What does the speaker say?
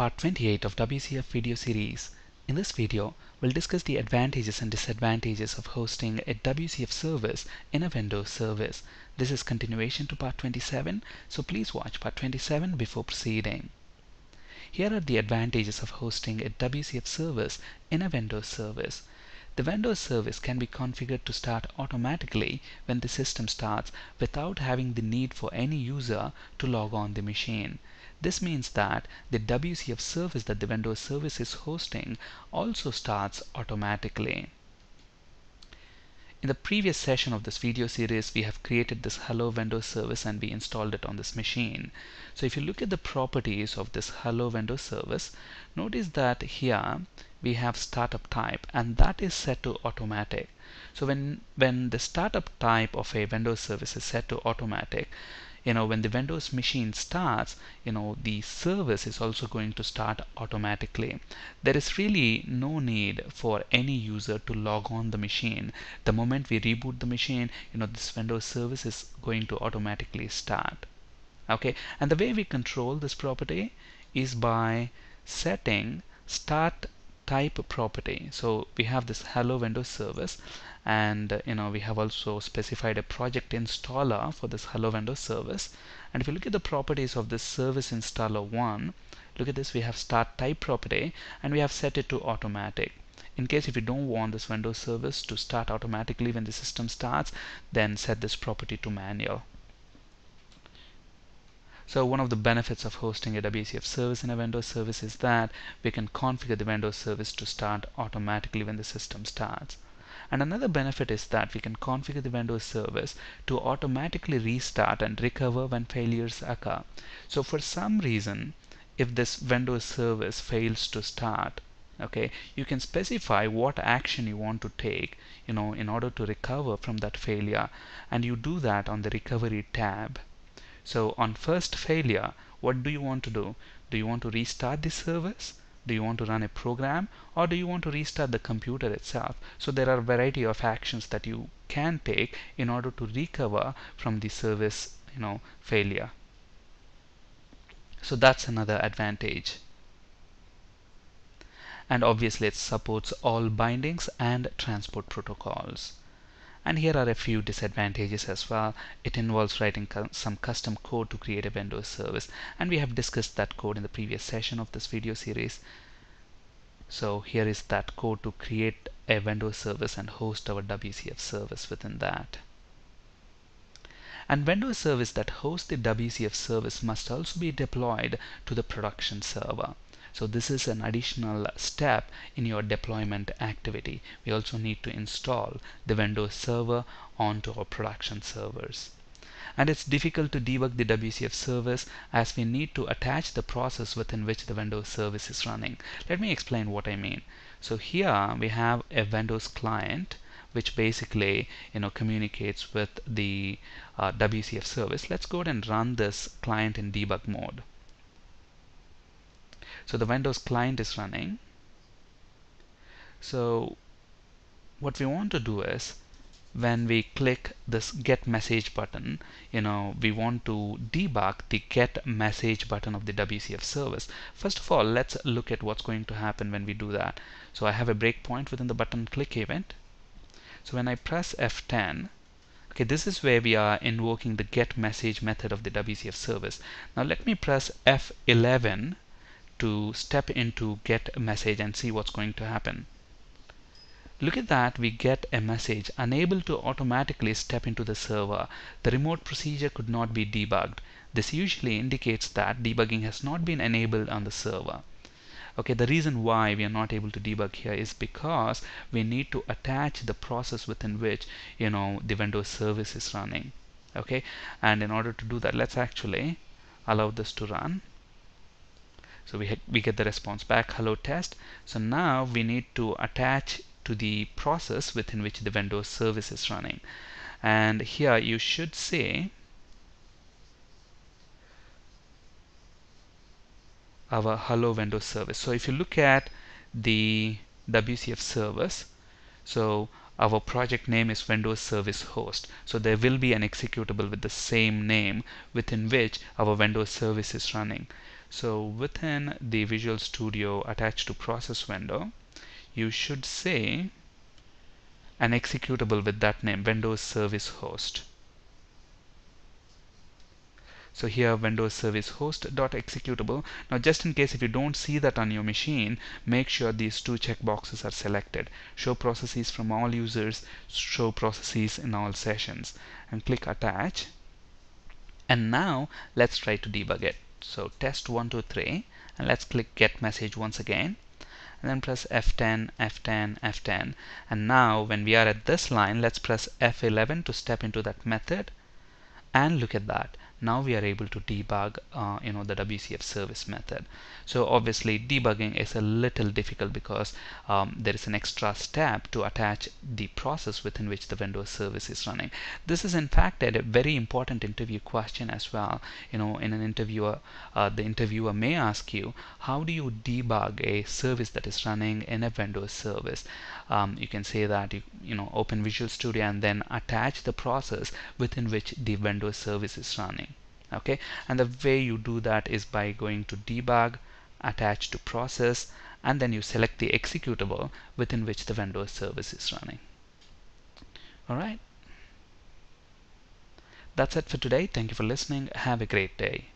part 28 of WCF video series. In this video, we'll discuss the advantages and disadvantages of hosting a WCF service in a Windows service. This is continuation to part 27, so please watch part 27 before proceeding. Here are the advantages of hosting a WCF service in a Windows service. The Windows service can be configured to start automatically when the system starts without having the need for any user to log on the machine. This means that the WCF service that the Windows service is hosting also starts automatically. In the previous session of this video series, we have created this Hello Windows service and we installed it on this machine. So if you look at the properties of this Hello Windows service, notice that here we have startup type and that is set to automatic. So when, when the startup type of a Windows service is set to automatic, you know when the Windows machine starts you know the service is also going to start automatically. There is really no need for any user to log on the machine. The moment we reboot the machine you know this Windows service is going to automatically start. Okay? And the way we control this property is by setting start type property. So we have this hello windows service and you know we have also specified a project installer for this hello windows service. And if you look at the properties of this service installer 1 look at this we have start type property and we have set it to automatic. In case if you don't want this windows service to start automatically when the system starts then set this property to manual so one of the benefits of hosting a WCF service in a Windows service is that we can configure the Windows service to start automatically when the system starts. And another benefit is that we can configure the Windows service to automatically restart and recover when failures occur. So for some reason, if this Windows service fails to start, okay, you can specify what action you want to take, you know, in order to recover from that failure. And you do that on the recovery tab. So on first failure, what do you want to do? Do you want to restart the service? Do you want to run a program? Or do you want to restart the computer itself? So there are a variety of actions that you can take in order to recover from the service you know, failure. So that's another advantage. And obviously it supports all bindings and transport protocols. And here are a few disadvantages as well. It involves writing some custom code to create a Windows service. And we have discussed that code in the previous session of this video series. So here is that code to create a Windows service and host our WCF service within that. And Windows service that hosts the WCF service must also be deployed to the production server. So this is an additional step in your deployment activity. We also need to install the Windows server onto our production servers. And it's difficult to debug the WCF service as we need to attach the process within which the Windows service is running. Let me explain what I mean. So here we have a Windows client which basically you know communicates with the uh, WCF service. Let's go ahead and run this client in debug mode. So the Windows client is running. So what we want to do is when we click this get message button you know we want to debug the get message button of the WCF service. First of all let's look at what's going to happen when we do that. So I have a breakpoint within the button click event. So when I press F10 okay this is where we are invoking the get message method of the WCF service. Now let me press F11 to step into get a message and see what's going to happen. Look at that, we get a message unable to automatically step into the server. The remote procedure could not be debugged. This usually indicates that debugging has not been enabled on the server. Okay, the reason why we are not able to debug here is because we need to attach the process within which you know the Windows service is running. Okay, and in order to do that, let's actually allow this to run so we, we get the response back, hello test. So now we need to attach to the process within which the Windows service is running. And here you should say our hello Windows service. So if you look at the WCF service, so our project name is Windows Service Host. So there will be an executable with the same name within which our Windows service is running. So within the Visual Studio attached to process window you should say an executable with that name Windows Service Host so here Windows Service Host dot executable. Now just in case if you don't see that on your machine, make sure these two checkboxes are selected. Show processes from all users, show processes in all sessions and click attach. And now let's try to debug it. So test 123 and let's click get message once again. And then press F10, F10, F10 and now when we are at this line let's press F11 to step into that method and look at that now we are able to debug uh, you know the WCF service method. So obviously debugging is a little difficult because um, there is an extra step to attach the process within which the Windows service is running. This is in fact a very important interview question as well. You know in an interviewer uh, the interviewer may ask you how do you debug a service that is running in a Windows service? Um, you can say that you, you know open Visual Studio and then attach the process within which the Windows service is running okay? And the way you do that is by going to debug attach to process and then you select the executable within which the Windows service is running. Alright? That's it for today. Thank you for listening. Have a great day